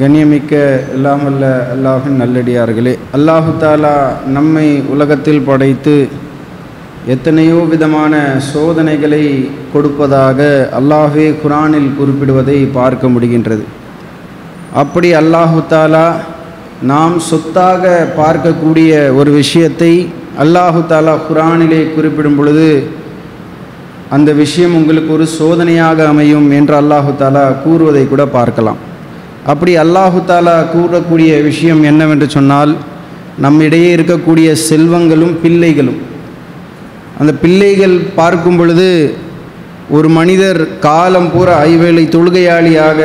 கண்ணியமிக்க இல்லாமல்ல அல்லாஹின் நல்லடியார்களே அல்லாஹு தாலா நம்மை உலகத்தில் படைத்து எத்தனையோ விதமான சோதனைகளை கொடுப்பதாக அல்லாஹே குரானில் குறிப்பிடுவதை பார்க்க முடிகின்றது. அப்படி அல்லாஹு தாலா நாம் சொத்தாக பார்க்கக்கூடிய ஒரு விஷயத்தை அல்லாஹு தாலா குரானிலே குறிப்பிடும் பொழுது அந்த விஷயம் உங்களுக்கு ஒரு சோதனையாக அமையும் என்று அல்லாஹு தாலா கூறுவதை கூட பார்க்கலாம். அப்படி அல்லாஹு தாலா கூறக்கூடிய விஷயம் என்னவென்று சொன்னால் நம்மிடையே இருக்கக்கூடிய செல்வங்களும் பிள்ளைகளும். அந்த பிள்ளைகள் பார்க்கும் பொழுது ஒரு மனிதர் காலம் பூரா ஐவேளை தொழுகையாளியாக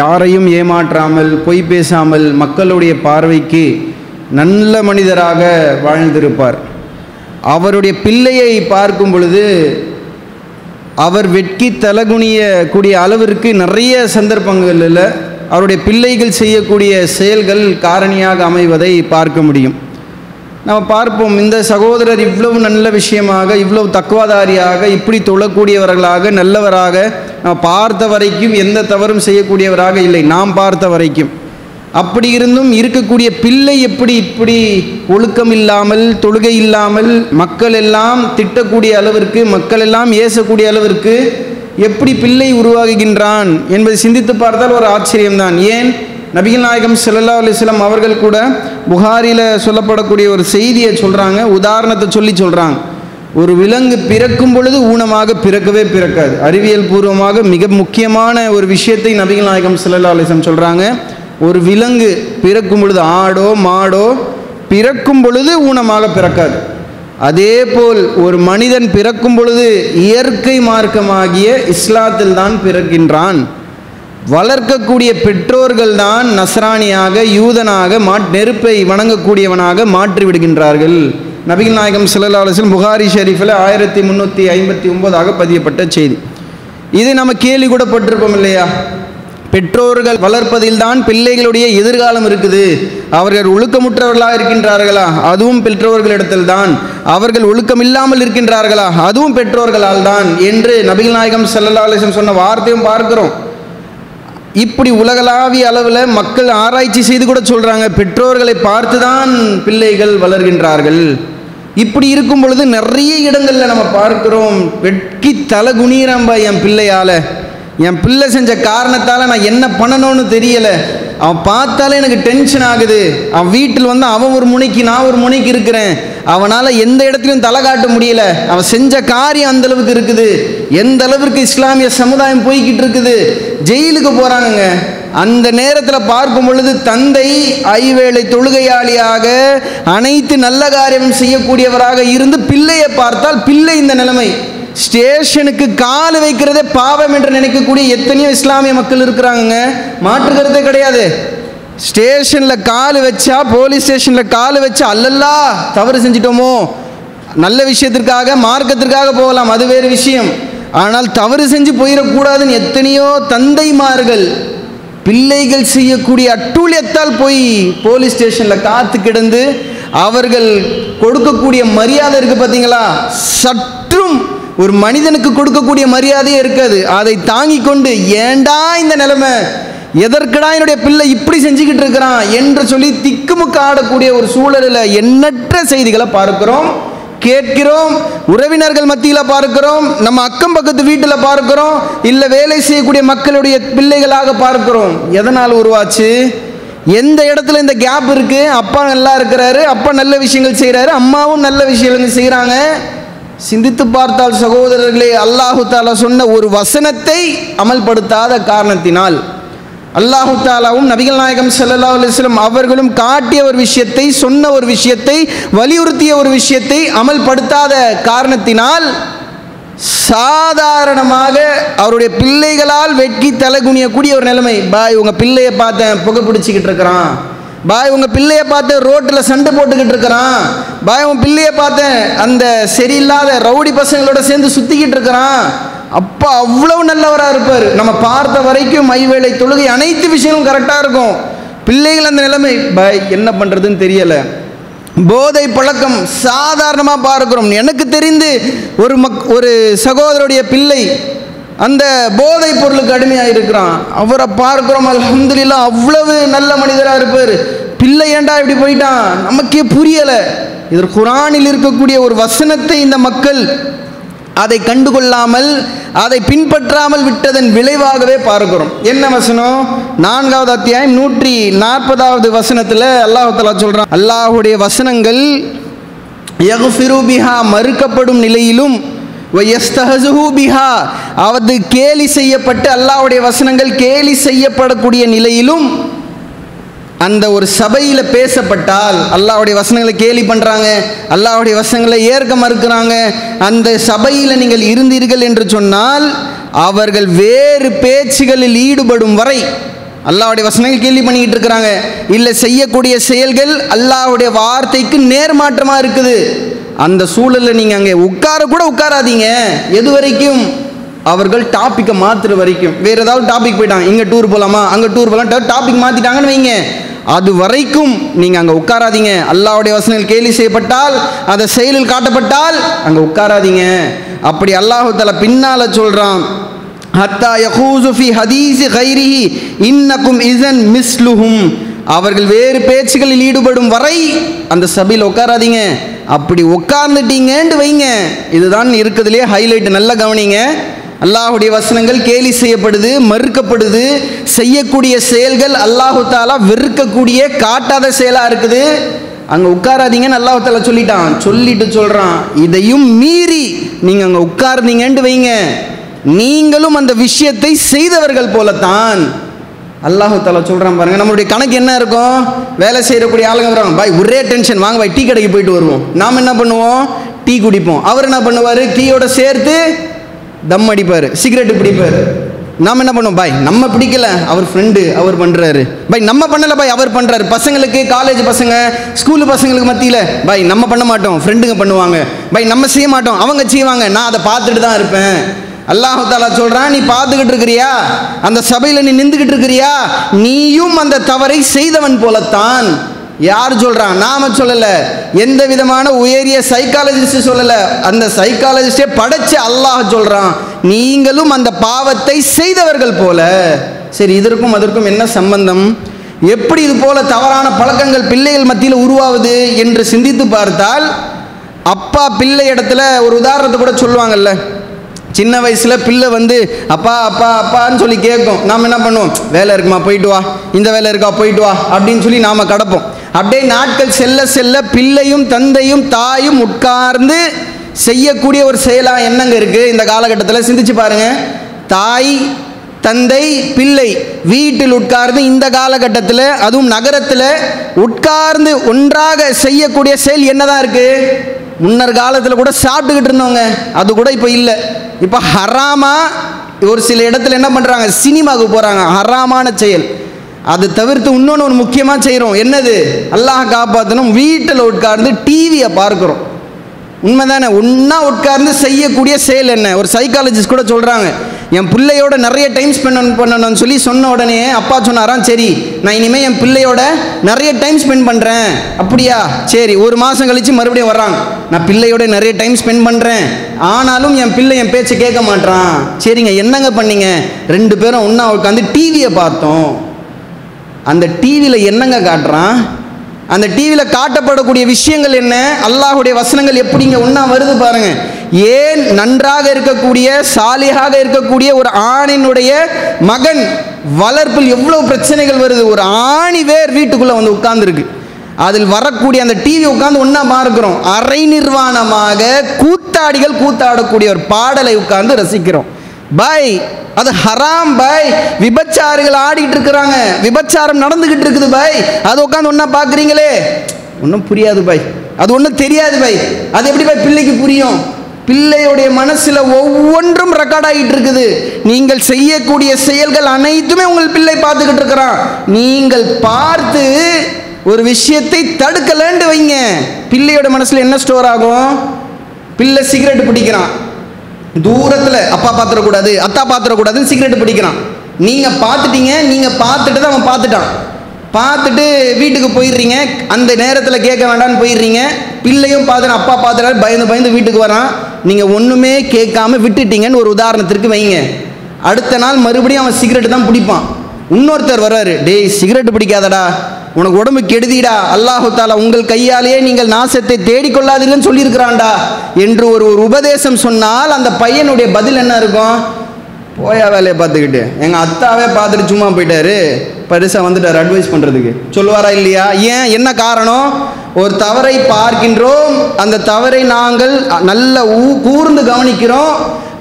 யாரையும் ஏமாற்றாமல் பொய் பேசாமல் மக்களுடைய பார்வைக்கு நல்ல மனிதராக வாழ்ந்திருப்பார். அவருடைய பிள்ளையை பார்க்கும் பொழுது அவர் வெட்கி தலகுனிய கூடிய அளவிற்கு நிறைய சந்தர்ப்பங்களில் அவருடைய பிள்ளைகள் செய்யக்கூடிய செயல்கள் காரணியாக அமைவதை பார்க்க முடியும். நம்ம பார்ப்போம் இந்த சகோதரர் இவ்வளவு நல்ல விஷயமாக இவ்வளவு தக்குவாதாரியாக இப்படி தொழக்கூடியவர்களாக நல்லவராக நம்ம பார்த்த வரைக்கும் எந்த தவறும் செய்யக்கூடியவராக இல்லை. நாம் பார்த்த வரைக்கும். அப்படி இருந்தும் இருக்கக்கூடிய பிள்ளை எப்படி இப்படி ஒழுக்கம் இல்லாமல் தொழுகை இல்லாமல் மக்கள் எல்லாம் திட்டக்கூடிய அளவிற்கு மக்கள் எல்லாம் ஏசக்கூடிய அளவிற்கு எப்படி பிள்ளை உருவாகுகின்றான் என்பதை சிந்தித்து பார்த்தால் ஒரு ஆச்சரியம்தான். ஏன்? நபிகள் நாயகம் சல்லா அலிஸ்லாம் அவர்கள் கூட புகாரியில் சொல்லப்படக்கூடிய ஒரு செய்தியை சொல்கிறாங்க உதாரணத்தை சொல்லி சொல்கிறாங்க ஒரு விலங்கு பிறக்கும் பொழுது ஊனமாக பிறக்கவே பிறக்காது. அறிவியல் பூர்வமாக மிக முக்கியமான ஒரு விஷயத்தை நபிகள் நாயகம் சல்லா அலிஸ்லாம் சொல்கிறாங்க ஒரு விலங்கு பிறக்கும் பொழுது ஆடோ மாடோ பிறக்கும் பொழுது ஊனமாக பிறக்காது. அதேபோல் ஒரு மனிதன் பிறக்கும் பொழுது இயற்கை மார்க்கமாகிய இஸ்லாத்தில் தான் பிறக்கின்றான். வளர்க்கக்கூடிய பெற்றோர்கள் தான் நஸ்ரானியாக யூதனாக மா நெருப்பை வணங்கக்கூடியவனாக மாற்றி விடுகின்றார்கள். நபிகள் நாயகம் சிலலாலசில் புகாரி ஷெரீஃபில் ஆயிரத்தி முந்நூற்றி ஐம்பத்தி ஒன்பதாக பதியப்பட்ட செய்தி. இது நம்ம கேள்வி கூட பட்டிருப்போம் இல்லையா? பெற்றோர்கள் வளர்ப்பதில்தான் பிள்ளைகளுடைய எதிர்காலம் இருக்குது. அவர்கள் ஒழுக்கமுற்றவர்களாக இருக்கின்றார்களா? அதுவும் பெற்றோர்களிடத்தில்தான். அவர்கள் ஒழுக்கம் இல்லாமல் இருக்கின்றார்களா? அதுவும் பெற்றோர்களால் தான் என்று நபிகள் நாயகம் ஸல்லல்லாஹு சொன்ன வார்த்தையும் பார்க்கிறோம். இப்படி உலகளாவிய அளவில் மக்கள் ஆராய்ச்சி செய்து கூட சொல்கிறாங்க பெற்றோர்களை பார்த்து தான் பிள்ளைகள் வளர்கின்றார்கள். இப்படி இருக்கும் பொழுது நிறைய இடங்களில் நம்ம பார்க்கிறோம். வெட்கி தலை குனிகிறம்பா என் பிள்ளையால். என் பிள்ளை செஞ்ச காரணத்தால் நான் என்ன பண்ணணும்னு தெரியலை. அவன் பார்த்தாலே எனக்கு டென்ஷன் ஆகுது. அவன் வீட்டில் வந்து அவன் ஒரு முனைக்கு நான் ஒரு முனைக்கு இருக்கிறேன். அவனால் எந்த இடத்துலையும் தலை காட்ட முடியல. அவன் செஞ்ச காரியம் அந்த அளவுக்கு இருக்குது. எந்த அளவிற்கு இஸ்லாமிய சமுதாயம் போய்கிட்டு இருக்குது. ஜெயிலுக்கு போகிறாங்கங்க அந்த நேரத்தில் பார்க்கும் பொழுது தந்தை ஐவேளை தொழுகையாளியாக அனைத்து நல்ல காரியம் செய்யக்கூடியவராக இருந்து பிள்ளையை பார்த்தால் பிள்ளை இந்த நிலைமை. ஸ்டேஷனுக்கு கால் வைக்கிறதே பாவம் என்று நினைக்கக்கூடிய எத்தனையோ இஸ்லாமிய மக்கள் இருக்கிறாங்க மாற்றுக்கிறதே கிடையாது. ஸ்டேஷனில் கால் வச்சா போலீஸ் ஸ்டேஷனில் கால் வச்சா அல்லல்லா தவறு செஞ்சிட்டோமோ? நல்ல விஷயத்திற்காக மார்க்கத்திற்காக போகலாம். அது வேறு விஷயம். ஆனால் தவறு செஞ்சு போயிடக்கூடாதுன்னு எத்தனையோ தந்தைமார்கள் பிள்ளைகள் செய்யக்கூடிய அட்டூழியத்தால் போய் போலீஸ் ஸ்டேஷனில் காத்து கிடந்து அவர்கள் கொடுக்கக்கூடிய மரியாதை இருக்குது பார்த்தீங்களா சட்ட ஒரு மனிதனுக்கு கொடுக்கக்கூடிய மரியாதையே இருக்காது. அதை தாங்கி கொண்டு ஏண்டா இந்த நிலைமை? எதற்கடா என்னுடைய பிள்ளை இப்படி செஞ்சுக்கிட்டு இருக்கிறான் என்று சொல்லி திக்குமுக்க ஆடக்கூடிய ஒரு சூழலில் எண்ணற்ற செய்திகளை பார்க்கிறோம் கேட்கிறோம் உறவினர்கள் மத்தியில் பார்க்கிறோம் நம்ம அக்கம் பக்கத்து வீட்டில் பார்க்கிறோம் இல்லை வேலை செய்யக்கூடிய மக்களுடைய பிள்ளைகளாக பார்க்கிறோம். எதனால் உருவாச்சு? எந்த இடத்துல இந்த கேப் இருக்கு? அப்பா நல்லா இருக்கிறாரு அப்பா நல்ல விஷயங்கள் செய்கிறாரு அம்மாவும் நல்ல விஷயங்கள் செய்கிறாங்க சிந்தித்து பார்த்தால் சகோதரர்களே அல்லாஹு தாலா சொன்ன ஒரு வசனத்தை அமல்படுத்தாத காரணத்தினால் அல்லாஹு தாலாவும் நபிகள் நாயகம் சல்லா அலைஹி அவர்களும் காட்டிய ஒரு விஷயத்தை சொன்ன ஒரு விஷயத்தை வலியுறுத்திய ஒரு விஷயத்தை அமல்படுத்தாத காரணத்தினால் சாதாரணமாக அவருடைய பிள்ளைகளால் வெட்கி தலைகுனியக்கூடிய ஒரு நிலைமை. பாய் உங்கள் பிள்ளையை பார்த்தேன் புகை பிடிச்சிக்கிட்டு இருக்கிறான். பாய் உங்கள் பிள்ளைய பார்த்து ரோட்டில் சண்டை போட்டுக்கிட்டு இருக்கிறான். பாய் உன் பிள்ளையை பார்த்தேன் அந்த சரியில்லாத ரவுடி பசங்களோட சேர்ந்து சுற்றிக்கிட்டு இருக்கிறான். அப்பா அவ்வளவு நல்லவராக இருப்பார். நம்ம பார்த்த வரைக்கும் மைவேளை தொழுகை அனைத்து விஷயங்களும் கரெக்டாக இருக்கும். பிள்ளைகள் அந்த நிலைமை பாய் என்ன பண்ணுறதுன்னு தெரியலை. போதை பழக்கம் சாதாரணமாக பார்க்குறோம். எனக்கு தெரிந்து ஒரு மக் ஒரு சகோதரருடைய பிள்ளை அந்த போதைப் பொருளுக்கு அடிமையாக இருக்கிறான். அவரை பார்க்குறோம் அல்ஹம்துலில்லாஹ் அவ்வளவு நல்ல மனிதராக இருப்பார். பிள்ளை ஏன்டா இப்படி போயிட்டான்? நமக்கே புரியலை. இது குரானில் இருக்கக்கூடிய ஒரு வசனத்தை இந்த மக்கள் அதை கண்டுகொள்ளாமல் அதை பின்பற்றாமல் விட்டதன் விளைவாகவே பார்க்கிறோம். என்ன வசனம்? நான்காவது அத்தியாயம் நூற்றி நாற்பதாவது வசனத்தில் அல்லாஹ் சொல்கிறான் அல்லாஹுடைய வசனங்கள் யகுஃபிரு பிஹா மறுக்கப்படும் நிலையிலும் பிஹா. அவது கேலி செய்யப்பட்டு அல்லாவுடைய வசனங்கள் கேலி செய்யப்படக்கூடிய நிலையிலும் அந்த ஒரு சபையில் பேசப்பட்டால் அல்லாவுடைய வசனங்களை கேலி பண்ணுறாங்க அல்லாவுடைய வசனங்களை ஏற்க மறுக்கிறாங்க அந்த சபையில் நீங்கள் இருந்தீர்கள் என்று சொன்னால் அவர்கள் வேறு பேச்சுகளில் ஈடுபடும் வரை அல்லாவுடைய வசனங்கள் கேள்வி பண்ணிக்கிட்டு இருக்கிறாங்க. இல்லை செய்யக்கூடிய செயல்கள் அல்லாவுடைய வார்த்தைக்கு நேர்மாற்றமாக இருக்குது. அந்த சூழலில் நீங்கள் அங்கே உட்கார கூட உட்காராதீங்க. எது வரைக்கும் அவர்கள் டாப்பிக்கை மாற்றுற வரைக்கும். வேறு ஏதாவது டாபிக் போயிட்டாங்க இங்கே டூர் போகலாமா அங்கே டூர் போகலாம் டாபிக் மாற்றிட்டாங்கன்னு வைங்க. அது வரைக்கும் நீங்கள் அங்கே உட்காராதீங்க. அல்லாவுடைய வசனங்கள் கேலி செய்யப்பட்டால் அதை செயலில் காட்டப்பட்டால் அங்கே உட்காராதீங்க. அப்படி அல்லாஹு பின்னால் சொல்கிறான் ஹத்தா யஹூசுஃபி ஹதீஸி கைரிஹி இன்னக்கும் இசன் மிஸ்லுஹும். அவர்கள் வேறு பேச்சுகளில் ஈடுபடும் வரை அந்த சபையில் உட்காராதீங்க. அப்படி உட்கார்ந்துட்டீங்கன்னு வைங்க. இதுதான் இருக்கிறதுலே ஹைலைட் நல்லா கவனிங்க. அல்லாஹுடைய வசனங்கள் கேலி செய்யப்படுது மறுக்கப்படுது. செய்யக்கூடிய செயல்கள் அல்லாஹு தாலா வெறுக்கக்கூடிய காட்டாத செயலாக இருக்குது. அங்கே உட்காராதீங்கன்னு அல்லாஹு தாலா சொல்லிட்டான். சொல்லிட்டு சொல்கிறான் இதையும் மீறி நீங்கள் அங்கே உட்கார்ந்தீங்கன்ட்டு வைங்க. நீங்களும் அந்த விஷயத்தை செய்தவர்கள் போலத்தான். அல்லாஹு தாலா சொல்கிறான் பாருங்க நம்மளுடைய கணக்கு என்ன இருக்கும்? வேலை செய்யக்கூடிய ஆளுங்க வராங்க பாய் ஒரே டென்ஷன் வாங்க பாய் டீ கடைக்கு போயிட்டு வருவோம். நாம் என்ன பண்ணுவோம்? டீ குடிப்போம். அவர் என்ன பண்ணுவார்? டீயோட சேர்த்து தம் அடிப்பார் சிகரெட்டு பிடிப்பார். நாம் என்ன பண்ணுவோம்? பாய் நம்ம பிடிக்கல அவர் ஃப்ரெண்டு அவர் பண்ணுறாரு பாய் நம்ம பண்ணலை பாய் அவர் பண்ணுறாரு பசங்களுக்கு காலேஜ் பசங்க ஸ்கூலு பசங்களுக்கு மத்தியில் பாய் நம்ம பண்ண மாட்டோம். ஃப்ரெண்டுங்க பண்ணுவாங்க. பாய் நம்ம செய்ய மாட்டோம். அவங்க செய்வாங்க. நான் அதை பார்த்துட்டு தான் இருப்பேன். அல்லாஹு தாலா நீ பார்த்துக்கிட்டு இருக்கிறியா? அந்த சபையில் நீ நின்றுக்கிட்டு இருக்கிறியா? நீயும் அந்த தவறை செய்தவன் போலத்தான். யார் சொல்கிறான் நாம சொல்லலை. எந்த விதமான உயரிய சைக்காலஜிஸ்ட் சொல்லலை. அந்த சைக்காலஜிஸ்டே படைச்சு அல்லாஹ் சொல்கிறான் நீங்களும் அந்த பாவத்தை செய்தவர்கள் போல. சரி இதற்கும் அதற்கும் என்ன சம்பந்தம்? எப்படி இது போல தவறான பழக்கங்கள் பிள்ளைகள் மத்தியில் உருவாகுது என்று சிந்தித்து பார்த்தால் அப்பா பிள்ளை இடத்துல ஒரு உதாரணத்தை கூட சொல்லுவாங்கல்ல சின்ன வயசில் பிள்ளை வந்து அப்பா அப்பா அப்பான்னு சொல்லி கேட்கும். நாம் என்ன பண்ணுவோம்? வேலை இருக்குமா? போயிட்டு வா. இந்த வேலை இருக்கா? போயிட்டு வா. அப்படின்னு சொல்லி நாம் கடப்போம். அப்படியே நாட்கள் செல்ல செல்ல பிள்ளையும் தந்தையும் தாயும் உட்கார்ந்து செய்யக்கூடிய ஒரு செயலாக என்னங்க இருக்குது இந்த காலகட்டத்தில் சிந்திச்சு பாருங்க. தாய் தந்தை பிள்ளை வீட்டில் உட்கார்ந்து இந்த காலகட்டத்தில் அதுவும் நகரத்தில் உட்கார்ந்து ஒன்றாக செய்யக்கூடிய செயல் என்னதான் இருக்குது முன்னர் காலத்தில் கூட சாப்பிட்டுக்கிட்டு இருந்தவங்க அது கூட இப்போ இல்லை. இப்போ ஹராமா ஒரு சில இடத்துல என்ன பண்ணுறாங்க சினிமாவுக்கு போகிறாங்க ஹராமான செயல். அதை தவிர்த்து இன்னொன்று ஒரு முக்கியமாக செய்கிறோம் என்னது? அல்லாஹ் காப்பாற்றணும் வீட்டில் உட்கார்ந்து டிவியை பார்க்குறோம். உண்மைதானே? ஒன்றா உட்கார்ந்து செய்யக்கூடிய செயல் என்ன? ஒரு சைக்காலஜிஸ்ட் கூட சொல்கிறாங்க என் பிள்ளையோட நிறைய டைம் ஸ்பெண்ட் பண்ணணும்னு சொல்லி சொன்ன உடனே அப்பா சொன்னாராம் சரி நான் இனிமேல் என் பிள்ளையோட நிறைய டைம் ஸ்பெண்ட் பண்ணுறேன் அப்படியா? சரி. ஒரு மாதம் கழித்து மறுபடியும் வர்றாங்க நான் பிள்ளையோட நிறைய டைம் ஸ்பெண்ட் பண்ணுறேன் ஆனாலும் என் பிள்ளை என் பேச்சை கேட்க மாட்டான் சரிங்க என்னங்க பண்ணீங்க? ரெண்டு பேரும் ஒன்றா உட்காந்து டிவியை பார்த்தோம். அந்த டிவியில் என்னங்க காட்டுறான்? அந்த டிவியில் காட்டப்படக்கூடிய விஷயங்கள் என்ன? அல்லாஹுடைய வசனங்கள் எப்படிங்க ஒன்றா வருது பாருங்க. ஏன் நன்றாக இருக்கக்கூடிய சாலியாக இருக்கக்கூடிய ஒரு ஆணினுடைய மகன் வளர்ப்பில் எவ்வளோ பிரச்சனைகள் வருது? ஒரு ஆணி வேர் வீட்டுக்குள்ளே வந்து உட்கார்ந்துருக்கு. அதில் வரக்கூடிய அந்த டிவி உட்காந்து ஒன்றா பார்க்கிறோம். அரை நிர்வாணமாக கூத்தாடிகள் கூத்தாடக்கூடிய ஒரு பாடலை உட்கார்ந்து ரசிக்கிறோம். பாய் அது ஹராம் பாய் விபச்சாரிகள் ஆடிக்கிட்டு இருக்கிறாங்க. விபச்சாரம் நடந்துக்கிட்டு இருக்குது பாய் அது உட்காந்து ஒன்றா பார்க்குறீங்களே? ஒன்றும் புரியாது பாய் அது ஒன்றும் தெரியாது பாய் அது எப்படி பாய் பிள்ளைக்கு புரியும். பிள்ளையுடைய மனசில் ஒவ்வொன்றும் ரெக்கார்ட் ஆகிட்டு இருக்குது. நீங்கள் செய்யக்கூடிய செயல்கள் அனைத்துமே உங்கள் பிள்ளை பார்த்துக்கிட்டு இருக்கிறான். நீங்கள் பார்த்து ஒரு விஷயத்தை தடுக்கலன்ட்டு வைங்க. பிள்ளையோட மனசில் என்ன ஸ்டோர் ஆகும்? பிள்ளை சிகரெட் பிடிக்கிறான். தூரத்தில் அப்பா பார்த்துடக்கூடாது அத்தா பார்த்துடக்கூடாதுன்னு சிகரெட் பிடிக்கிறான். நீங்கள் பார்த்துட்டீங்க நீங்கள் பார்த்துட்டு தான் அவன் பார்த்துட்டான். பார்த்துட்டு வீட்டுக்கு போயிடுறீங்க அந்த நேரத்தில் கேட்க வேண்டாம்னு போயிடுறீங்க பிள்ளையும் பார்த்துட்டு அப்பா பார்த்துட்டாரு பயந்து பயந்து வீட்டுக்கு வரான். நீங்கள் ஒன்றுமே கேட்காம விட்டுட்டீங்கன்னு ஒரு உதாரணத்திற்கு வைங்க. அடுத்த நாள் மறுபடியும் அவன் சிகரெட்டு தான் பிடிப்பான். இன்னொருத்தர் வர்றாரு டேய் சிகரெட் பிடிக்காதடா. உனக்கு உடம்பு கெடுதிடா. அல்லாஹு தாலா உங்கள் கையாலேயே நீங்கள் நாசத்தை தேடிக்கொள்ளாதீங்கன்னு சொல்லியிருக்கிறான்டா. என்று ஒரு ஒரு உபதேசம் சொன்னால் அந்த பையனுடைய பதில் என்ன இருக்கும்? போயா வேலையை பார்த்துக்கிட்டு. எங்கள் அத்தாவே பார்த்துட்டு சும்மா போயிட்டாரு. பெருசாக வந்துட்டார் அட்வைஸ் பண்ணுறதுக்கு சொல்லுவாரா இல்லையா? ஏன்? என்ன காரணம்? ஒரு தவறை பார்க்கின்றோம். அந்த தவறை நாங்கள் நல்ல ஊ கூர்ந்து கவனிக்கிறோம்.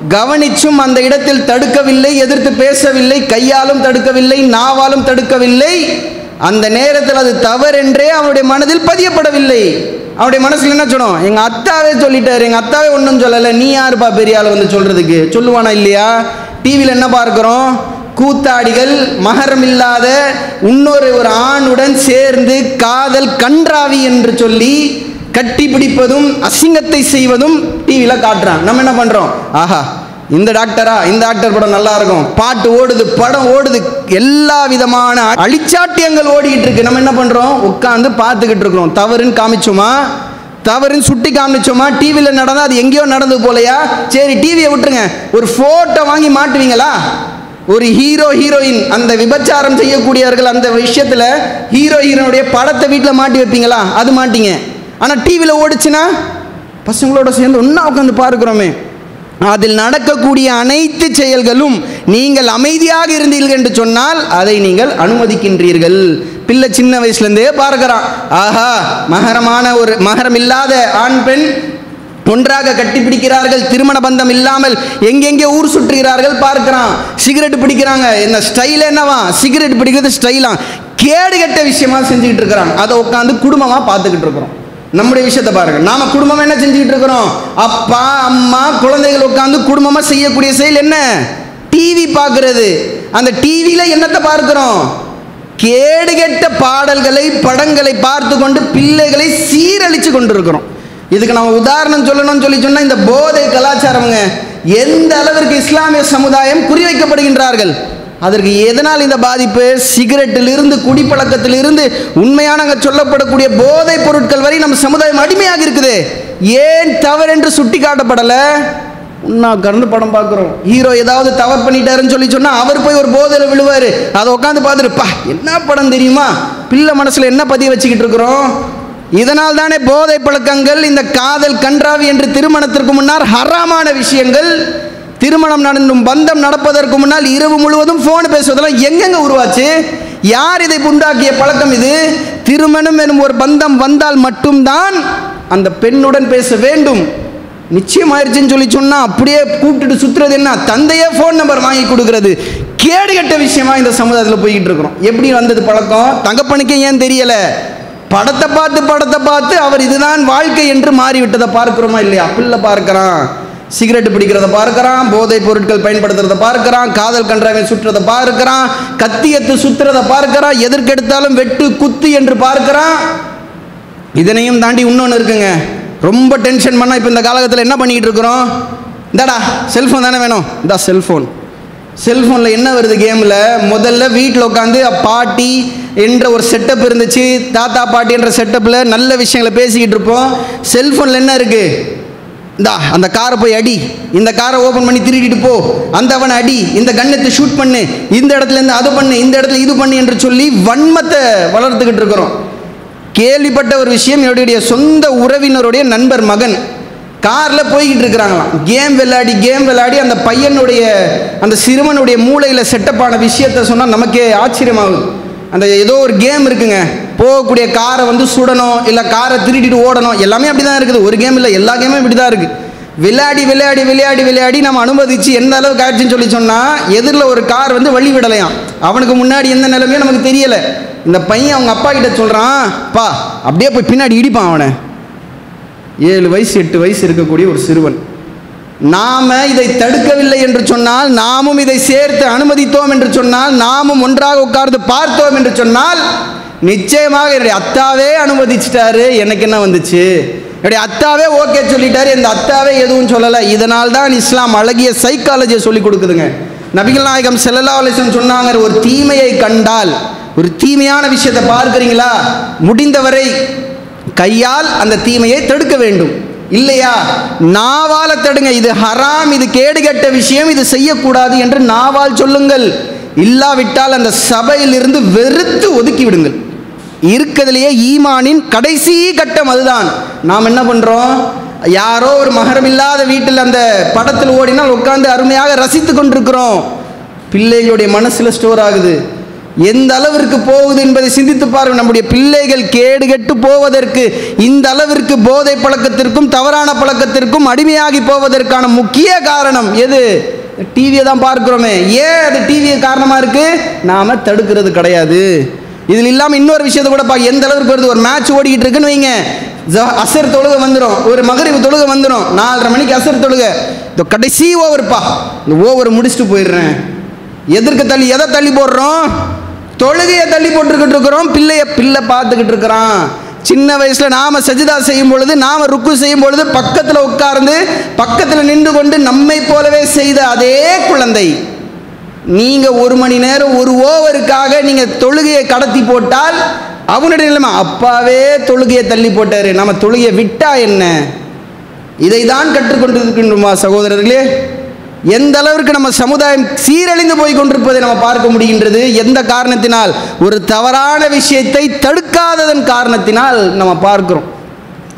கவனிச்சும் அந்த இடத்தில் தடுக்கவில்லை எதிர்த்து பேசவில்லை கையாலும் தடுக்கவில்லை நாவாலும் தடுக்கவில்லை. அந்த நேரத்தில் அது தவறென்றே அவனுடைய மனதில் பதியப்படவில்லை. அவனுடைய மனசில் என்ன சொன்னோம்? எங்கள் அத்தாவே சொல்லிட்டாரு எங்கள் அத்தாவே ஒன்றும் சொல்லலை. நீ யாருப்பா பெரிய ஆள் வந்து சொல்கிறதுக்கு சொல்லுவானா இல்லையா? டிவியில் என்ன பார்க்குறோம்? கூத்தாடிகள் மகரம் இல்லாத இன்னொரு ஒரு ஆணுடன் சேர்ந்து காதல் கன்றாவி என்று சொல்லி கட்டி பிடிப்பதும் அசிங்கத்தை செய்வதும் டிவியில் காட்டுறான். நம்ம என்ன பண்ணுறோம் ஆஹா. இந்த டாக்டரா இந்த டாக்டர் படம் நல்லா இருக்கும் பாட்டு ஓடுது படம் ஓடுது எல்லா விதமான அழிச்சாட்டியங்கள் ஓடிக்கிட்டு இருக்கு. நம்ம என்ன பண்ணுறோம் உட்காந்து பார்த்துக்கிட்டு இருக்கிறோம். தவறுன்னு காமிச்சோமா? தவறுன்னு சுட்டி காமிச்சோமா? டிவியில் நடந்தால் அது எங்கேயோ நடந்தது போலையா? சரி டிவியை விட்டுருங்க. ஒரு ஃபோட்டோ வாங்கி மாட்டுவீங்களா? ஒரு ஹீரோ ஹீரோயின் அந்த விபச்சாரம் செய்யக்கூடியவர்கள் அந்த விஷயத்தில் ஹீரோ ஹீரோனுடைய படத்தை வீட்டில் மாட்டி வைப்பீங்களா? அது மாட்டிங்க. ஆனால் டிவியில் ஓடிச்சுன்னா பசங்களோட சேர்ந்து ஒன்றா உட்காந்து பார்க்குறோமே. அதில் நடக்கக்கூடிய அனைத்து செயல்களும் நீங்கள் அமைதியாக இருந்தீர்கள் என்று சொன்னால் அதை நீங்கள் அனுமதிக்கின்றீர்கள். பிள்ளை சின்ன வயசுலேருந்தே பார்க்குறான். ஆஹா மகரமான ஒரு மகரம் இல்லாத ஆண் பெண் ஒன்றாக கட்டிப்பிடிக்கிறார்கள். திருமண பந்தம் இல்லாமல் எங்கெங்கே ஊர் சுற்றுகிறார்கள் பார்க்கிறான். சிகரெட் பிடிக்கிறாங்க. என்ன ஸ்டைல் என்னவா? சிகரெட் பிடிக்கிறது ஸ்டைலா கேடு கெட்ட விஷயமா செஞ்சுக்கிட்டு இருக்கிறான். அதை உட்காந்து குடும்பமாக பார்த்துக்கிட்டு இருக்கிறோம். நம்முடைய விஷயத்தை பாருங்கள் நாம குடும்பமாக என்ன செஞ்சுக்கிட்டு இருக்கிறோம்? அப்பா அம்மா குழந்தைகள் உட்காந்து குடும்பமாக செய்யக்கூடிய செயல் என்ன? டிவி பார்க்குறது. அந்த டிவியில் என்னத்தை பார்க்குறோம்? கேடுகெட்ட பாடல்களை படங்களை பார்த்து கொண்டு பிள்ளைகளை கொண்டு இருக்கிறோம் இதுக்கு நம்ம உதாரணம் சொல்லணும்னு சொல்லி சொன்னால் இந்த போதை கலாச்சாரம்ங்க எந்த அளவிற்கு இஸ்லாமிய சமுதாயம் குறிவைக்கப்படுகின்றார்கள்? அதற்கு எதனால் இந்த பாதிப்பு? சிகரெட்டிலிருந்து குடிப்பழக்கத்திலிருந்து உண்மையான அங்கே சொல்லப்படக்கூடிய போதைப் பொருட்கள் வரை நம்ம சமுதாயம் அடிமையாக இருக்குது. ஏன் தவறென்று சுட்டி காட்டப்படலை நான் கறந்து படம் பார்க்குறோம். ஹீரோ ஏதாவது தவறு பண்ணிட்டாருன்னு சொல்லி சொன்னால் அவர் போய் ஒரு போதையில் விழுவார். அதை உட்காந்து பார்த்துருப்பா என்ன படம் தெரியுமா? பிள்ளை மனசில் என்ன பதிய வச்சுக்கிட்டு இருக்கிறோம்? இதனால் தானே போதை பழக்கங்கள் இந்த காதல் கன்றாவி என்று திருமணத்திற்கு முன்னால் ஹராமான விஷயங்கள் திருமணம் நடந்தும் பந்தம் நடப்பதற்கு முன்னால் இரவு முழுவதும் ஃபோன் பேசுவதெல்லாம் எங்கெங்க உருவாச்சு? யார் இதை உண்டாக்கிய பழக்கம் இது? திருமணம் எனும் ஒரு பந்தம் வந்தால் மட்டும்தான் அந்த பெண்ணுடன் பேச வேண்டும். நிச்சயமாயிருச்சுன்னு சொல்லி சொன்னால் அப்படியே கூப்பிட்டுட்டு சுத்துறது என்ன? தந்தையே ஃபோன் நம்பர் வாங்கி கொடுக்கறது. கேடு கட்ட விஷயமா இந்த சமுதாயத்தில் போய்கிட்டு இருக்கிறோம். எப்படி வந்தது பழக்கம்? தங்கப்பனுக்கே ஏன் தெரியல? படத்தை பார்த்து படத்தை பார்த்து அவர் இதுதான் வாழ்க்கை என்று மாறிவிட்டதை பார்க்குறோமா இல்லையா? பிள்ளை பார்க்கறான். சிகரெட் பிடிக்கிறத பார்க்கறான் போதைப் பொருட்கள் பயன்படுத்துறத பார்க்கறான் காதல் கன்றாவை சுற்றுறத பார்க்கறான் கத்தியத்து சுத்துறத பார்க்கறான் எதற்கெடுத்தாலும் வெட்டு குத்து என்று பார்க்கறான். இதனையும் தாண்டி இன்னொன்று இருக்குங்க. ரொம்ப டென்ஷன் பண்ணால் இப்போ இந்த காலகட்டத்தில் என்ன பண்ணிக்கிட்டு இருக்கிறோம்? இந்தாடா செல்ஃபோன் தானே வேணும்? இந்தா செல்ஃபோன் செல்ஃபோனில் என்ன வருது கேமில் முதல்ல வீட்டில் உட்காந்து பாட்டி என்ற ஒரு செட்டப் இருந்துச்சு. தாத்தா பாட்டி என்ற செட்டப்பில் நல்ல விஷயங்களை பேசிக்கிட்டு இருப்போம். செல்ஃபோனில் என்ன இருக்குது இந்தா அந்த காரை போய் அடி. இந்த காரை ஓப்பன் பண்ணி திருடிட்டு போ. அந்த அவனை அடி. இந்த கண்ணத்தை ஷூட் பண்ணு. இந்த இடத்துல இருந்து அதை பண்ணு. இந்த இடத்துல இது பண்ணு என்று சொல்லி வன்மத்தை வளர்த்துக்கிட்டு இருக்கிறோம். கேள்விப்பட்ட ஒரு விஷயம் என்னுடைய சொந்த உறவினருடைய நண்பர் மகன். காரில் போய்கிட்டு இருக்கிறாங்களாம். கேம் விளையாடி கேம் விளையாடி அந்த பையனுடைய அந்த சிறுவனுடைய மூளையில் செட்டப்பான விஷயத்தை சொன்னால் நமக்கே ஆச்சரியமாகுது. அந்த ஏதோ ஒரு கேம் இருக்குங்க. போகக்கூடிய காரை வந்து சுடணும் இல்லை காரை திருடிட்டு ஓடணும் எல்லாமே அப்படி தான் இருக்குது. ஒரு கேம் இல்லை எல்லா கேமும் இப்படி தான் இருக்குது விளையாடி விளையாடி விளையாடி விளையாடி நம்ம அனுமதிச்சு எந்த அளவுக்கு ஆயிடுச்சுன்னு சொல்லி சொன்னால் எதிரில் ஒரு கார் வந்து வழி விடலையாம். அவனுக்கு முன்னாடி எந்த நிலைமையும் நமக்கு தெரியலை. இந்த பையன் அவங்க அப்பா கிட்ட சொல்கிறான் பா அப்படியே போய் பின்னாடி இடிப்பான் அவனை. ஏழு வயசு எட்டு வயசு இருக்கக்கூடிய ஒரு சிறுவன். நாம இதை தடுக்கவில்லை என்று சொன்னால் நாமும் இதை சேர்த்து அனுமதித்தோம் என்று சொன்னால் நாமும் ஒன்றாக உட்கார்ந்து பார்த்தோம் என்று சொன்னால் நிச்சயமாக என்னுடைய அத்தாவே அனுமதிச்சிட்டாரு. எனக்கு என்ன வந்துச்சு? என்னுடைய அத்தாவே ஓகே சொல்லிட்டாரு. இந்த அத்தாவே எதுவும் சொல்லலை. இதனால் தான் இஸ்லாம் அழகிய சைக்காலஜியை சொல்லி கொடுக்குதுங்க. நபிகள் நாயகம் செல்லல்லா அலிசன் சொன்னாங்க ஒரு தீமையை கண்டால் ஒரு தீமையான விஷயத்தை பார்க்குறீங்களா? முடிந்தவரை கையால் அந்த தீமையை தடுக்க வேண்டும். இல்லையா? நாவால தடுங்க. இது ஹராம் இது கேடுகெட்ட விஷயம். இது செய்யக்கூடாது என்று நாவால் சொல்லுங்கள். இல்லாவிட்டால் அந்த சபையிலிருந்து வெறுத்து ஒதுக்கி விடுங்கள். இருக்கிறதுலையே ஈமானின் கடைசி கட்டம் அதுதான். நாம் என்ன பண்ணுறோம் யாரோ ஒரு மகரம் இல்லாத வீட்டில் அந்த படத்தில் ஓடினால் உட்காந்து அருமையாக ரசித்து கொண்டிருக்கிறோம். பிள்ளைகளுடைய மனசில் ஸ்டோர் ஆகுது. எந்த அளவிற்கு போகுது என்பதை சிந்தித்து பாருங்கள். நம்முடைய பிள்ளைகள் கேடு கெட்டு போவதற்கு இந்த அளவிற்கு போதை பழக்கத்திற்கும் தவறான பழக்கத்திற்கும் அடிமையாகி போவதற்கான முக்கிய காரணம் எது? டிவியை தான் பார்க்குறோமே. ஏன் அது டிவி காரணமாக இருக்கு? நாம் தடுக்கிறது கிடையாது. இதில் இல்லாமல் இன்னொரு விஷயத்தை கூட பார்க்க எந்த அளவுக்கு வருது? ஒரு மேட்ச் ஓடிக்கிட்டு இருக்குன்னு வைங்க. அசர் தொழுகை வந்துடும் ஒரு மகரிவு தொழுகை வந்துடும் நாலரை மணிக்கு அசர் தொழுகை. இந்த கடைசி ஓவர்ப்பா இந்த ஓவர் முடிச்சுட்டு போயிடுறேன். எதற்கு தள்ளி எதை தள்ளி போடுறோம்? தொழுகையை தள்ளி போட்டுக்கிட்டு இருக்கிறோம். பிள்ளைய பிள்ளை பார்த்துக்கிட்டு இருக்கிறான். சின்ன வயசில் நாம் சஜிதா செய்யும் பொழுது நாம ருக்கு செய்யும் பொழுது பக்கத்தில் உட்கார்ந்து பக்கத்தில் நின்று கொண்டு நம்மை போலவே செய்த அதே குழந்தை. நீங்கள் ஒரு மணி நேரம் ஒரு ஓவருக்காக நீங்கள் தொழுகையை கடத்தி போட்டால் அவனுடைய நிலைமை. அப்பாவே தொழுகையை தள்ளி போட்டார். நம்ம தொழுகையை விட்டா என்ன? இதை தான் கற்றுக்கொண்டிருக்கின்றோமா சகோதரர்களே. எந்த அளவிற்கு நம்ம சமுதாயம் சீரழிந்து போய் கொண்டிருப்பதை நம்ம பார்க்க முடிகின்றது? எந்த காரணத்தினால்? ஒரு தவறான விஷயத்தை தடுக்காததன் காரணத்தினால் நம்ம பார்க்கிறோம்.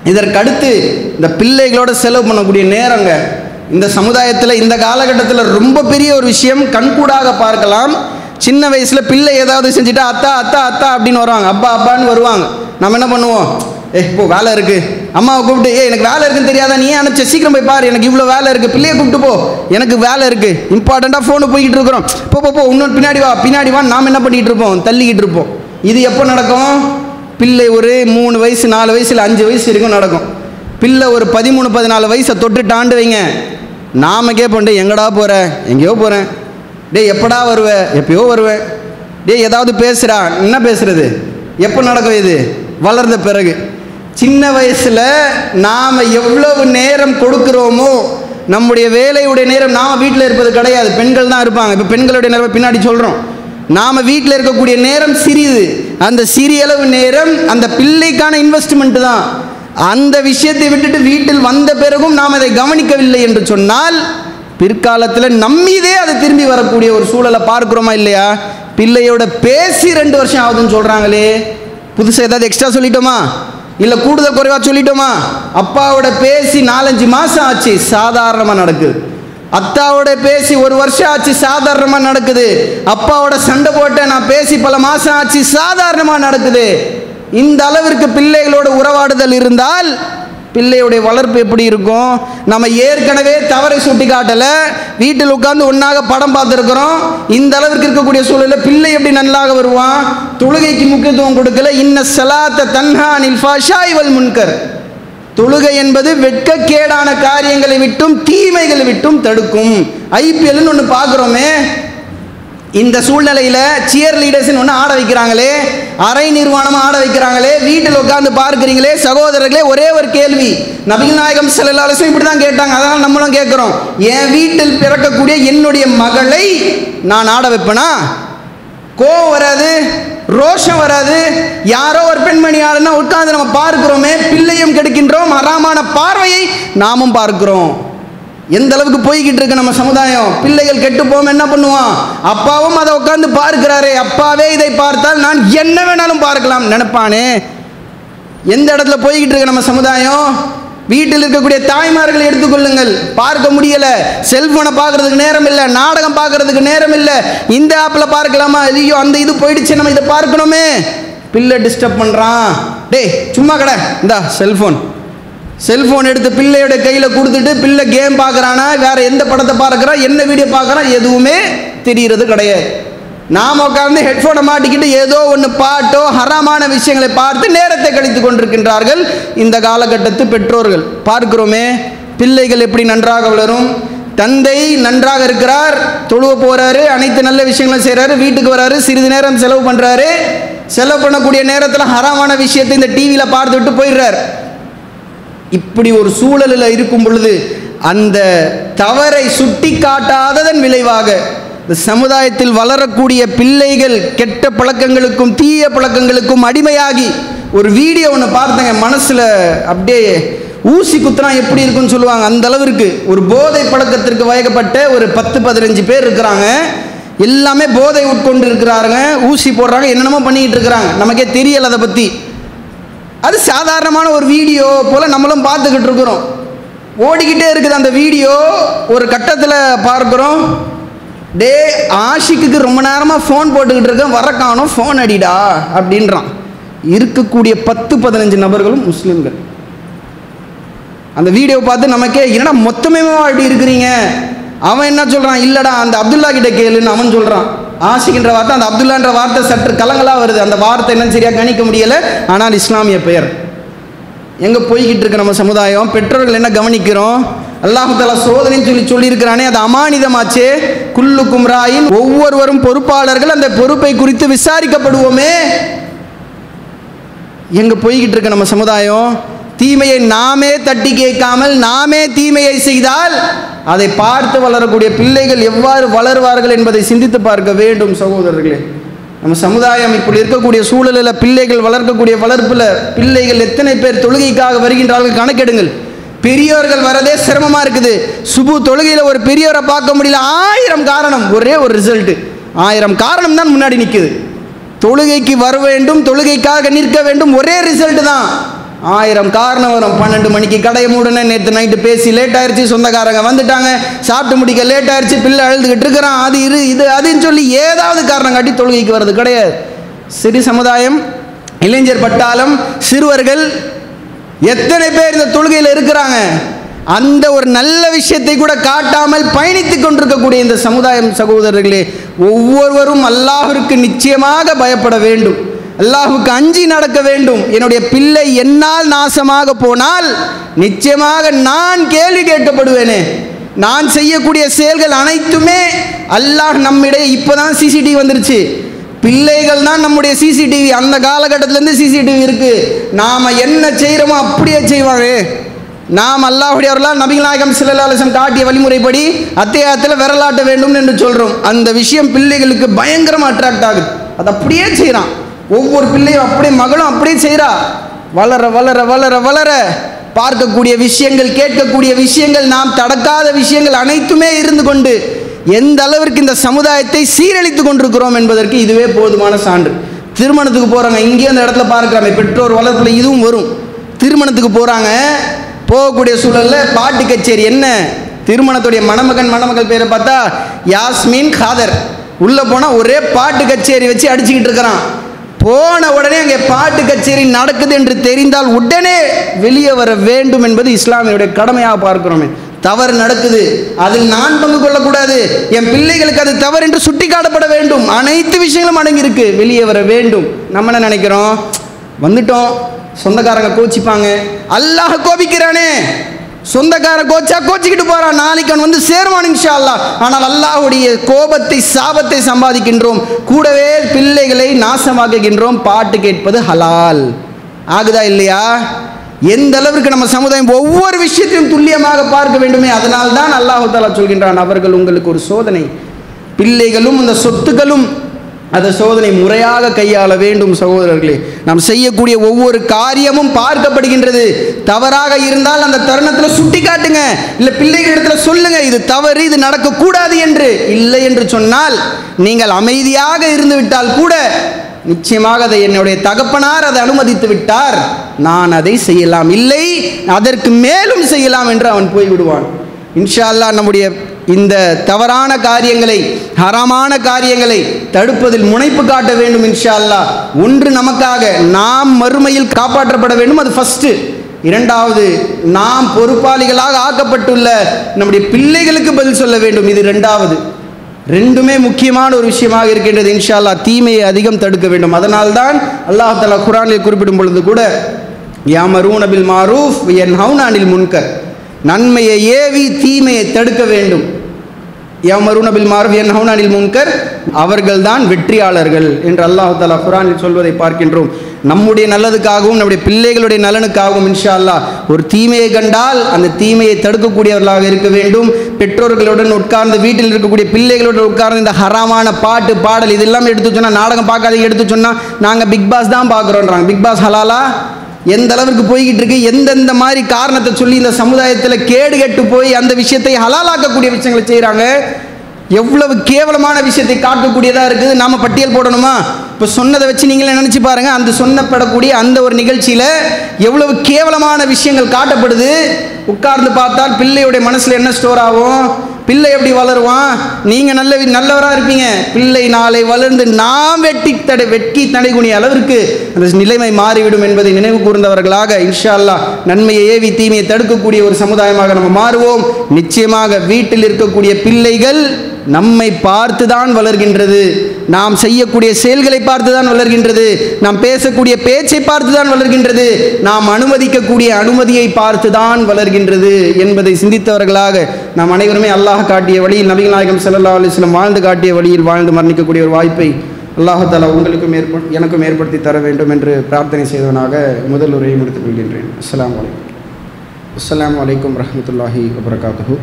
இதற்கடுத்து இந்த பிள்ளைகளோட செலவு பண்ணக்கூடிய நேரங்க. இந்த சமுதாயத்தில் இந்த காலகட்டத்தில் ரொம்ப பெரிய ஒரு விஷயம் கண்கூடாக பார்க்கலாம். சின்ன வயசில் பிள்ளை ஏதாவது செஞ்சுட்டா அத்தா அத்தா அத்தா அப்படின்னு வருவாங்க. அப்பா அப்பான்னு வருவாங்க. நம்ம என்ன பண்ணுவோம்? ஏ இப்போ வேலை இருக்கு. அம்மாவை கூப்பிட்டு ஏ எனக்கு வேலை இருக்குன்னு தெரியாதா? நீ அனுப்பிச்ச? சீக்கிரம் போய் பாரு எனக்கு இவ்வளோ வேலை இருக்கு. பிள்ளையை கூப்பிட்டு போ. எனக்கு வேலை இருக்கு. இம்பார்ட்டண்ட்டாக ஃபோனு போய்கிட்டு இருக்கிறோம். போ போ போ இன்னொரு பின்னாடி வா பின்னாடி வா நாம் என்ன பண்ணிட்டு இருப்போம்? தள்ளிக்கிட்டு இருப்போம். இது எப்போ நடக்கும்? பிள்ளை ஒரு மூணு வயசு நாலு வயசு இல்லை அஞ்சு வயசு வரைக்கும் நடக்கும். பிள்ளை ஒரு பதிமூணு பதினாலு வயசை தொட்டுட்டாண்டு வைங்க. நாம கேட்போம் எங்கடா போகிற எங்கேயோ போகிறேன் டேய் எப்படா வருவ? எப்பயோ வருவேன் டேய் ஏதாவது பேசுகிறா என்ன பேசுறது? எப்போ நடக்கும் இது? வளர்ந்த பிறகு. சின்ன வயசில் நாம் எவ்வளவு நேரம் கொடுக்குறோமோ நம்முடைய வேலையுடைய நேரம் நாம் வீட்டில் இருப்பது கிடையாது. பெண்கள் தான் இருப்பாங்க. இப்போ பெண்களுடைய நேரம் பின்னாடி சொல்கிறோம் நாம் வீட்டில் இருக்கக்கூடிய நேரம் சிறிது. அந்த சிறியளவு நேரம் அந்த பிள்ளைக்கான இன்வெஸ்ட்மெண்ட்டு தான். அந்த விஷயத்தை விட்டுட்டு வீட்டில் வந்த பிறகும் நாம் அதை கவனிக்கவில்லை என்று சொன்னால் பிற்காலத்தில் நம்மீதே அது திரும்பி வரக்கூடிய ஒரு சூழலை பார்க்குறோமா இல்லையா? பிள்ளையோட பேசி ரெண்டு வருஷம் ஆகுதுன்னு சொல்கிறாங்களே புதுசாக ஏதாவது எக்ஸ்ட்ரா சொல்லிட்டோமா? இல்லை கூடுதல் குறைவாக சொல்லிட்டோமா? அப்பாவோட பேசி நாலஞ்சு மாதம் ஆச்சு சாதாரணமாக நடக்குது. அத்தாவோட பேசி ஒரு வருஷம் ஆச்சு சாதாரணமாக நடக்குது. அப்பாவோட சண்டை போட்ட நான் பேசி பல மாதம் ஆச்சு சாதாரணமாக நடக்குது. இந்த அளவிற்கு பிள்ளைகளோட உறவாடுதல் இருந்தால் பிள்ளையுடைய வளர்ப்பு எப்படி இருக்கும்? நம்ம ஏற்கனவே தவறை சுட்டி காட்டலை வீட்டில் உட்காந்து ஒன்றாக படம் பார்த்துருக்குறோம். இந்த அளவிற்கு இருக்கக்கூடிய சூழலில் பிள்ளை எப்படி நல்லாக வருவான்? தொழுகைக்கு முக்கியத்துவம் கொடுக்கல. இன்ன சலாத்த தன்ஹா நில்ஃபாஷா இவள் வல் முன்கர். தொழுகை என்பது வெட்கக்கேடான காரியங்களை விட்டும் தீமைகளை விட்டும் தடுக்கும். ஐபிஎல்னு ஒன்று பார்க்குறோமே. இந்த சூழ்நிலையில் சியர் லீடர்ஸ்னு ஒன்று ஆட வைக்கிறாங்களே அரை நிர்வாணமாக ஆட வைக்கிறாங்களே வீட்டில் உட்காந்து பார்க்குறீங்களே சகோதரர்களே ஒரே ஒரு கேள்வி. நபிகள் நாயகம் செல்லாலும் இப்படி தான் கேட்டாங்க. அதனால் நம்மளும் கேட்குறோம். என் வீட்டில் பிறக்கக்கூடிய என்னுடைய மகளை நான் ஆட வைப்பேனா? கோவம் வராது ரோஷம் வராது. யாரோ ஒரு பெண்மணி யாருன்னா உட்கார்ந்து நம்ம பார்க்கிறோமே பிள்ளையும் கெடுக்கின்றோம் அறாமான பார்வையை நாமும் பார்க்கிறோம். எந்த அளவுக்கு போய்கிட்டு இருக்கு நம்ம சமுதாயம்? பிள்ளைகள் கெட்டு போகாம என்ன பண்ணுவான்? அப்பாவும் அதை உட்காந்து பார்க்கிறாரே. அப்பாவே இதை பார்த்தால் நான் என்ன வேணாலும் பார்க்கலாம் நினைப்பானே. எந்த இடத்துல போய்கிட்டு இருக்கு நம்ம சமுதாயம்? வீட்டில் இருக்கக்கூடிய தாய்மார்களை எடுத்துக்கொள்ளுங்கள். பார்க்க முடியல. செல்போனை பார்க்கறதுக்கு நேரம் இல்லை. நாடகம் பார்க்கறதுக்கு நேரம் இல்லை. இந்த ஆப்பில் பார்க்கலாமா? ஐயோ அந்த இது போயிடுச்சு. நம்ம இதை பார்க்கணுமே. பிள்ளை டிஸ்டர்ப் பண்ணுறான் டேய் சும்மா கடை. இந்தா செல்ஃபோன் செல்ஃபோன் எடுத்து பிள்ளையோட கையில் கொடுத்துட்டு பிள்ளை கேம் பார்க்குறானா வேறு எந்த படத்தை பார்க்குறான் என்ன வீடியோ பார்க்குறான் எதுவுமே தெரிகிறது கிடையாது. நாம் உட்கார்ந்து ஹெட்ஃபோனை மாட்டிக்கிட்டு ஏதோ ஒன்று பாட்டோ ஹராமான விஷயங்களை பார்த்து நேரத்தை கழித்து கொண்டிருக்கின்றார்கள் இந்த காலகட்டத்து பெற்றோர்கள். பார்க்கிறோமே பிள்ளைகள் எப்படி நன்றாக வளரும்? தந்தை நன்றாக இருக்கிறார் தொழுவ போகிறாரு அனைத்து நல்ல விஷயங்களும் செய்கிறாரு வீட்டுக்கு வராரு சிறிது நேரம் செலவு பண்ணுறாரு செலவு பண்ணக்கூடிய நேரத்தில் ஹராமான விஷயத்தை இந்த டிவியில் பார்த்துட்டு போயிடுறார். இப்படி ஒரு சூழலில் இருக்கும் பொழுது அந்த தவறை சுட்டி காட்டாததன் விளைவாக இந்த சமுதாயத்தில் வளரக்கூடிய பிள்ளைகள் கெட்ட பழக்கங்களுக்கும் தீய பழக்கங்களுக்கும் அடிமையாகி ஒரு வீடியோ ஒன்று பார்த்தேங்க மனசில் அப்படியே ஊசி குத்துனா எப்படி இருக்குன்னு சொல்லுவாங்க. அந்த அளவிற்கு ஒரு போதை பழக்கத்திற்கு வயக்கப்பட்ட ஒரு பத்து பதினஞ்சு பேர் இருக்கிறாங்க. எல்லாமே போதை உட்கொண்டு இருக்கிறாருங்க ஊசி போடுறாங்க என்னென்னமோ பண்ணிக்கிட்டு இருக்கிறாங்க. நமக்கே தெரியலை அதை பற்றி அது சாதாரணமான ஒரு வீடியோ போல் நம்மளும் பார்த்துக்கிட்டு இருக்கிறோம். ஓடிக்கிட்டே இருக்குது அந்த வீடியோ. ஒரு கட்டத்தில் பார்க்குறோம். டே ஆஷிக்கு ரொம்ப நேரமாக ஃபோன் போட்டுக்கிட்டு இருக்கேன். வர காணும். ஃபோன் அடிடா அப்படின்றான். இருக்கக்கூடிய பத்து பதினஞ்சு நபர்களும் முஸ்லீம்கள். அந்த வீடியோ பார்த்து நமக்கே என்னடா மொத்தமே அப்படி இருக்கிறீங்க? அவன் என்ன சொல்கிறான் இல்லைடா அந்த அப்துல்லா கிட்ட கேளுன்னு அவன் சொல்கிறான் ஆசிக்கின்ற வார்த்தை அந்த அப்துல்லான்ற வார்த்தை சற்று கலங்களாக வருது. அந்த வார்த்தை என்னன்னு சரியாக கணிக்க முடியலை. ஆனால் இஸ்லாமிய பெயர். எங்கே போய்கிட்டு இருக்கு நம்ம சமுதாயம்? பெற்றோர்கள் என்ன கவனிக்கிறோம்? அல்லாஹால சோதனைன்னு சொல்லி சொல்லியிருக்கிறானே அது அமானிதமாச்சே. குல்லுக்கும் ராயின் ஒவ்வொருவரும் பொறுப்பாளர்கள் அந்த பொறுப்பை குறித்து விசாரிக்கப்படுவோமே. எங்கே போய்கிட்டு இருக்க நம்ம சமுதாயம்? தீமையை நாமே தட்டி கேட்காமல் நாமே தீமையை செய்தால் அதை பார்த்து வளரக்கூடிய பிள்ளைகள் எவ்வாறு வளருவார்கள் என்பதை சிந்தித்து பார்க்க வேண்டும் சகோதரர்களே. நம்ம சமுதாயம் இப்படி இருக்கக்கூடிய சூழலில் பிள்ளைகள் வளர்க்கக்கூடிய வளர்ப்பில் பிள்ளைகள் எத்தனை பேர் தொழுகைக்காக வருகின்றார்கள் கணக்கெடுங்கள். பெரியோர்கள் வரதே சிரமமாக இருக்குது. சுபு தொழுகையில் ஒரு பெரியோரை பார்க்க முடியல. ஆயிரம் காரணம் ஒரே ஒரு ரிசல்ட்டு ஆயிரம் காரணம் தான் முன்னாடி நிற்குது தொழுகைக்கு வர வேண்டும் தொழுகைக்காக நிற்க வேண்டும் ஒரே ரிசல்ட் தான். ஆயிரம் காரணம் வரும். பன்னெண்டு மணிக்கு கடையை மூடனே நேற்று நைட்டு பேசி லேட் ஆயிடுச்சு சொந்தக்காரங்க வந்துட்டாங்க. சாப்பிட்டு முடிக்க லேட் ஆயிடுச்சு பிள்ளை அழுதுகிட்டு இருக்கிறான். அது இரு இது அதுன்னு சொல்லி ஏதாவது காரணம் காட்டி தொழுகைக்கு வர்றது கிடையாது. சிறு சமுதாயம் இளைஞர் பட்டாளம் சிறுவர்கள் எத்தனை பேர் இந்த தொழுகையில் இருக்கிறாங்க? அந்த ஒரு நல்ல விஷயத்தை கூட காட்டாமல் பயணித்து கொண்டிருக்கக்கூடிய இந்த சமுதாயம் சகோதரர்களே ஒவ்வொருவரும் அல்லாஹிற்கு நிச்சயமாக பயப்பட வேண்டும். அல்லாஹுக்கு அஞ்சி நடக்க வேண்டும். என்னுடைய பிள்ளை என்னால் நாசமாக போனால் நிச்சயமாக நான் கேள்வி கேட்கப்படுவேனே. நான் செய்யக்கூடிய செயல்கள் அனைத்துமே அல்லாஹ் நம்மிடையே இப்போதான் சிசிடிவி வந்துருச்சு. பிள்ளைகள் தான் நம்முடைய சிசிடிவி அந்த காலகட்டத்திலேருந்து சிசிடிவி இருக்குது நாம் என்ன செய்கிறோமோ அப்படியே செய்வாங்க. நாம் அல்லாஹுடைய அவர்களால் நாயகம் சிலலாலசம் காட்டிய வழிமுறைப்படி அத்தியாயத்தில் விரலாட்ட வேண்டும் என்று சொல்கிறோம் அந்த விஷயம் பிள்ளைகளுக்கு பயங்கரமாக அட்ராக்ட் ஆகுது. அது அப்படியே செய்கிறான் ஒவ்வொரு பிள்ளையும் அப்படியே மகளும் அப்படியே செய்கிறா வளர வளர வளர வளர. பார்க்கக்கூடிய விஷயங்கள் கேட்கக்கூடிய விஷயங்கள் நாம் தடக்காத விஷயங்கள் அனைத்துமே இருந்து கொண்டு எந்த அளவிற்கு இந்த சமுதாயத்தை சீரழித்து கொண்டிருக்கிறோம் என்பதற்கு இதுவே போதுமான சான்று. திருமணத்துக்கு போகிறாங்க இங்கேயும் அந்த இடத்துல பார்க்குறாங்க பெற்றோர் வளர்ப்பில் இதுவும் வரும். திருமணத்துக்கு போகிறாங்க போகக்கூடிய சூழலில் பாட்டு கச்சேரி என்ன? திருமணத்துடைய மணமகன் மணமகள் பேரை பார்த்தா யாஸ்மின் காதர். உள்ளே போனால் ஒரே பாட்டு கச்சேரி வச்சு அடிச்சுக்கிட்டு இருக்கிறான். போன உடனே அங்கே பாட்டு கச்சேரி நடக்குது என்று தெரிந்தால் உடனே வெளியே வர வேண்டும் என்பது இஸ்லாமியுடைய கடமையாக பார்க்கிறோமே. தவறு நடக்குது. அதில் நான் பங்கு கொள்ளக்கூடாது. என் பிள்ளைகளுக்கு அது தவறு என்று சுட்டி காட்டப்பட வேண்டும். அனைத்து விஷயங்களும் அடங்கியிருக்கு. வெளியே வர வேண்டும். நம்ம என்ன நினைக்கிறோம்? வந்துட்டோம். சொந்தக்காரங்க கோச்சிப்பாங்க. அல்லாஹ் கோபிக்கிறானே. சொந்தக்கார கோச்சா கோச்சிக்கிட்டு போறான் நாளைக்கு அவன் வந்து சேருவான் இன்ஷா அல்லாஹ் ஆனால் அல்லாஹுடைய கோபத்தை சாபத்தை சம்பாதிக்கின்றோம். கூடவே பிள்ளைகளை நாசமாக்குகின்றோம். பாட்டு கேட்பது ஹலால். ஆகுதா இல்லையா? எந்த அளவிற்கு நம்ம சமுதாயம் ஒவ்வொரு விஷயத்தையும் துல்லியமாக பார்க்க வேண்டுமே அதனால் தான் அல்லாஹு தாலா சொல்கின்றான் அவர்கள் உங்களுக்கு ஒரு சோதனை. பிள்ளைகளும் அந்த சொத்துக்களும் அந்த சோதனை முறையாக கையாள வேண்டும் சகோதரர்களே. நாம் செய்யக்கூடிய ஒவ்வொரு காரியமும் பார்க்கப்படுகின்றது. தவறாக இருந்தால் அந்த தருணத்தில் சுட்டி காட்டுங்க இல்லை பிள்ளைகளிடத்தில் சொல்லுங்க இது தவறு இது நடக்கக்கூடாது என்று. இல்லை என்று சொன்னால் நீங்கள் அமைதியாக இருந்து விட்டால் கூட நிச்சயமாக அதை என்னுடைய தகப்பனார் அதை அனுமதித்து விட்டார். நான் அதை செய்யலாம். இல்லை அதற்கு மேலும் செய்யலாம் என்று அவன் போய்விடுவான். இன்ஷா அல்லாஹ் நம்முடைய இந்த தவறான காரியங்களை ஹரமான காரியங்களை தடுப்பதில் முனைப்பு காட்ட வேண்டும் இன்ஷா அல்லாஹ் ஒன்று நமக்காக நாம் மறுமையில் காப்பாற்றப்பட வேண்டும் அது ஃபஸ்ட்டு இரண்டாவது நாம் பொறுப்பாளிகளாக ஆக்கப்பட்டுள்ள நம்முடைய பிள்ளைகளுக்கு பதில் சொல்ல வேண்டும் இது ரெண்டாவது ரெண்டுமே முக்கியமான ஒரு விஷயமாக இருக்கின்றது இன்ஷா அல்லா தீமையை அதிகம் தடுக்க வேண்டும். அதனால்தான் அல்லாஹ் தலா குரானில் குறிப்பிடும் பொழுது கூட யாமரூன் அபில் மாரூஃப் என் ஹவுனானில் முன்கர். நன்மையை ஏவி தீமையை தடுக்க வேண்டும். யமருன பில் மார்வ் அனில் முன்கர் அவர்கள்தான் வெற்றியாளர்கள் என்று அல்லாஹ் தஆலா குரானில் சொல்வதை பார்க்கின்றோம். நம்முடைய நல்லதுக்காகவும் நம்முடைய பிள்ளைகளுடைய நலனுக்காகவும் இன்ஷா அல்லாஹ் ஒரு தீமையை கண்டால் அந்த தீமையை தடுக்கக்கூடியவர்களாக இருக்க வேண்டும். பெற்றோர்களுடன் உட்கார்ந்து வீட்டில் இருக்கக்கூடிய பிள்ளைகளுடன் உட்கார்ந்து இந்த ஹராமான பாட்டு பாடல் இதெல்லாம் எடுத்து சொன்னால் நாடகம் பார்க்காதீங்க எடுத்து சொன்னால் நாங்கள் பிக் பாஸ் தான் பார்க்குறோன்றாங்க. பிக் பாஸ் ஹலாலா? எந்த அளவுக்கு போய்கிட்டு இருக்கு எந்தெந்த மாதிரி காரணத்தை சொல்லி இந்த சமுதாயத்தில் கேடு கெட்டு போய் அந்த விஷயத்தை ஹலாலாக்கக்கூடிய விஷயங்களை செய்கிறாங்க எவ்வளவு கேவலமான விஷயத்தை காட்டக்கூடியதாக இருக்குது? நாம பட்டியல் போடணுமா? இப்போ சொன்னதை வச்சு நீங்களே நினச்சி பாருங்க. அந்த சொன்னப்படக்கூடிய அந்த ஒரு நிகழ்ச்சியில் எவ்வளவு கேவலமான விஷயங்கள் காட்டப்படுது? உட்கார்ந்து பார்த்தால் பிள்ளையுடைய மனசில் என்ன ஸ்டோர் ஆகும்? பிள்ளை எப்படி வளருவான்? நீங்கள் நல்ல நல்லவராக இருப்பீங்க. பிள்ளை நாளை வளர்ந்து நாம் வெட்டி தடை வெட்டி தடைகுனிய அளவிற்கு அந்த நிலைமை மாறிவிடும் என்பதை நினைவு கூர்ந்தவர்களாக இன்ஷா அல்லாஹ் நன்மையை ஏவி தீமையை தடுக்கக்கூடிய ஒரு சமுதாயமாக நம்ம மாறுவோம். நிச்சயமாக வீட்டில் இருக்கக்கூடிய பிள்ளைகள் நம்மை பார்த்து தான் வளர்கின்றது. நாம் செய்யக்கூடிய செயல்களை பார்த்து தான் வளர்கின்றது. நாம் பேசக்கூடிய பேச்சை பார்த்து தான் வளர்கின்றது. நாம் அனுமதிக்கக்கூடிய அனுமதியை பார்த்து தான் வளர்கின்றது என்பதை சிந்தித்தவர்களாக நாம் அனைவருமே அல்லாஹ் காட்டிய வழியில் நபிகள் நாயகம் செல்லல்லா அலிஸ்லம் வாழ்ந்து காட்டிய வழியில் வாழ்ந்து மரணிக்கக்கூடிய ஒரு வாய்ப்பை அல்லாஹாலா உங்களுக்கும் ஏற்ப எனக்கும் ஏற்படுத்தி தர வேண்டும் என்று பிரார்த்தனை செய்தவனாக முதல் உரையை முடித்துக் கொள்கின்றேன். அஸ்லாம் வலைக்கம் அஸ்லாம் வலைக்கம் வரஹ்மத்துல்லாஹி வபரகாத்து